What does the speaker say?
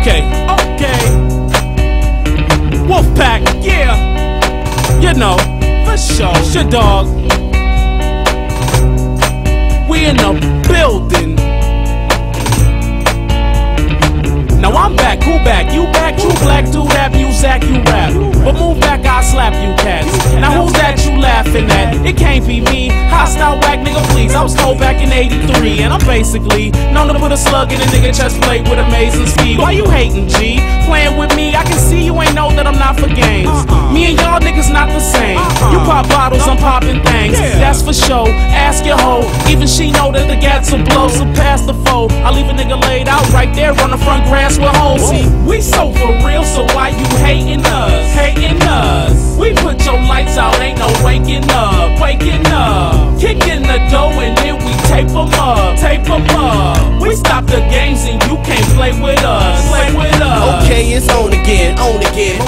Okay, okay. Wolfpack, yeah. You know, for sure. Shit, dog. Slap you cats. Now who's that you laughing at? It can't be me. Hostile whack nigga, please. I was told back in 83, and I'm basically known to put a slug in a nigga chest plate with amazing speed. Why you hating, G? Playing with me, I can see you ain't know that I'm not for games. Uh-uh. Me and y'all niggas not the same. Uh-uh. You pop bottles, I'm popping things. That's for sure. Ask your hoe. Even she know that the gats will blow, so pass the foe. I leave a nigga laid out right there on the front grass with home. See, we so for real, Door and then we tape 'em up, tape 'em up. We stop the games and you can't play with us, play with us. Okay, it's on again, on again.